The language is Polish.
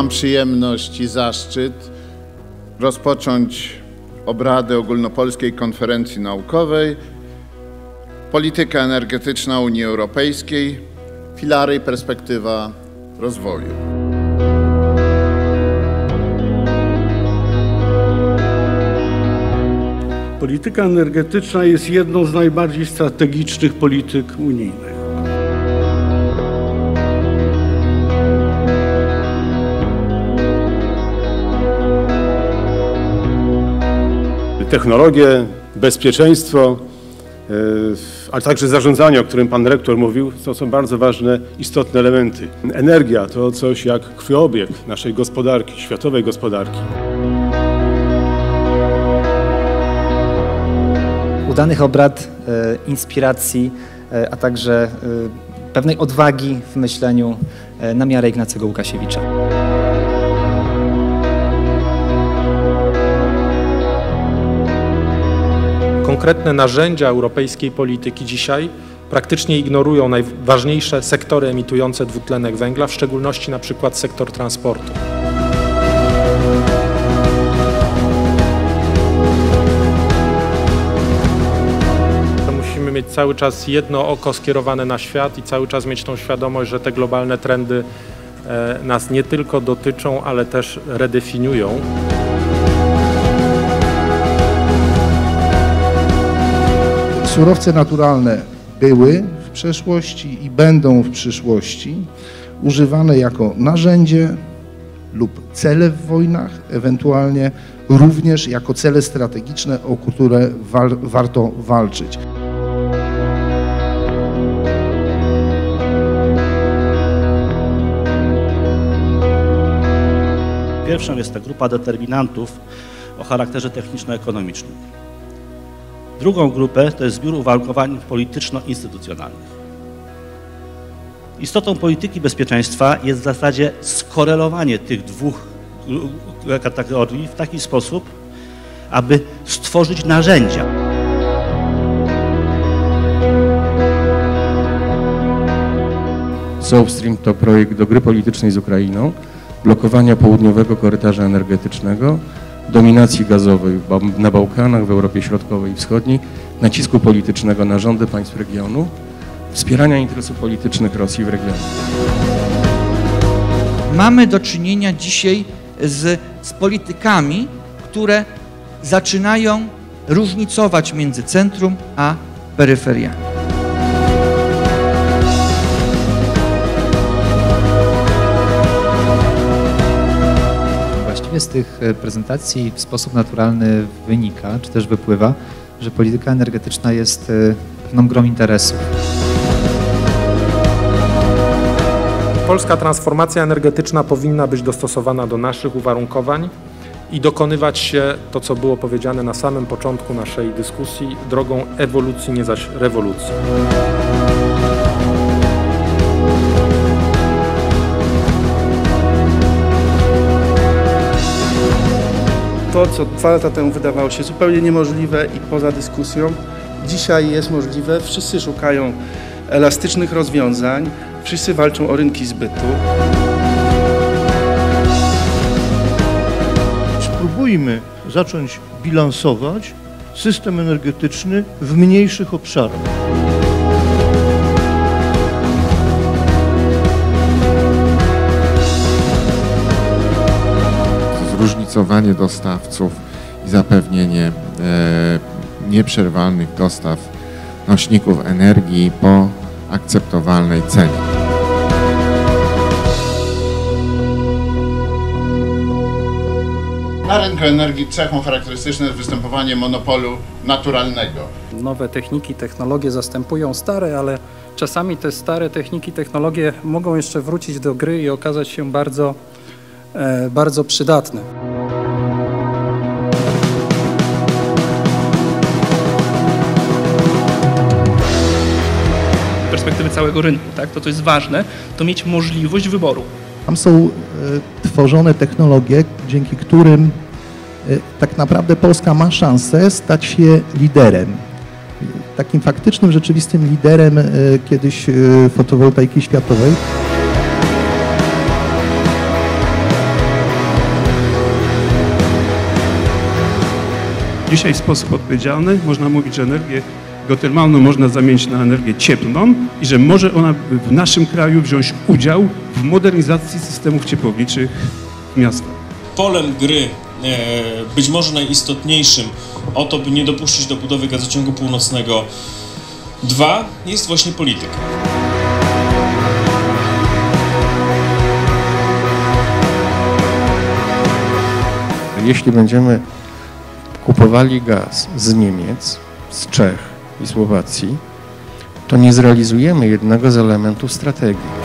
Mam przyjemność i zaszczyt rozpocząć obrady ogólnopolskiej konferencji naukowej Polityka energetyczna Unii Europejskiej, filary i perspektywa rozwoju. Polityka energetyczna jest jedną z najbardziej strategicznych polityk unijnych. Technologie, bezpieczeństwo, e, ale także zarządzanie, o którym pan rektor mówił, to są bardzo ważne, istotne elementy. Energia to coś jak krwiobieg naszej gospodarki, światowej gospodarki. udanych obrad, e, inspiracji, e, a także pewnej odwagi w myśleniu na miarę Ignacego Łukasiewicza. Konkretne narzędzia europejskiej polityki dzisiaj praktycznie ignorują najważniejsze sektory emitujące dwutlenek węgla, w szczególności na przykład sektor transportu. musimy mieć cały czas jedno oko skierowane na świat i cały czas mieć tą świadomość, że te globalne trendy e, nas nie tylko dotyczą, ale też redefiniują. Surowce naturalne były w przeszłości i będą w przyszłości używane jako narzędzie lub cele w wojnach, ewentualnie również jako cele strategiczne, o które warto walczyć. Pierwszą jest ta grupa determinantów o charakterze techniczno-ekonomicznym. Drugą grupę to jest zbiór uwarunkowań polityczno-instytucjonalnych. Istotą polityki bezpieczeństwa jest w zasadzie skorelowanie tych dwóch kategorii w taki sposób, aby stworzyć narzędzia. South Stream to projekt do gry politycznej z Ukrainą, blokowania południowego korytarza energetycznego, dominacji gazowej na Bałkanach, w Europie Środkowej i Wschodniej, nacisku politycznego na rządy państw regionu, wspierania interesów politycznych Rosji w regionie. Mamy do czynienia dzisiaj z, z politykami, które zaczynają różnicować między centrum a peryferiami. Z tych e, prezentacji w sposób naturalny wynika, czy też wypływa, że polityka energetyczna jest e, pewną grą interesów. Polska transformacja energetyczna powinna być dostosowana do naszych uwarunkowań i dokonywać się, to co było powiedziane na samym początku naszej dyskusji, drogą ewolucji, nie zaś rewolucji. To, co dwa lata temu wydawało się zupełnie niemożliwe i poza dyskusją, dzisiaj jest możliwe. Wszyscy szukają elastycznych rozwiązań, wszyscy walczą o rynki zbytu. Spróbujmy zacząć bilansować system energetyczny w mniejszych obszarach. Dostawców i zapewnienie e, nieprzerwalnych dostaw nośników energii po akceptowalnej cenie. Na rynku energii cechą charakterystyczną jest występowanie monopolu naturalnego. Nowe techniki, technologie zastępują stare, ale czasami te stare techniki, technologie mogą jeszcze wrócić do gry i okazać się bardzo, e, bardzo przydatne. całego rynku, tak? to co jest ważne, to mieć możliwość wyboru. Tam są y, tworzone technologie, dzięki którym y, tak naprawdę Polska ma szansę stać się liderem. Takim faktycznym, rzeczywistym liderem y, kiedyś fotowoltaiki światowej. Dzisiaj w sposób odpowiedzialny można mówić, że energię geotermalną można zamienić na energię cieplną i że może ona w naszym kraju wziąć udział w modernizacji systemów ciepłowniczych w miastach. Polem gry, e, być może najistotniejszym o to, by nie dopuścić do budowy gazociągu północnego 2, jest właśnie polityka. Jeśli będziemy kupowali gaz z Niemiec, z Czech i Słowacji, to nie zrealizujemy jednego z elementów strategii.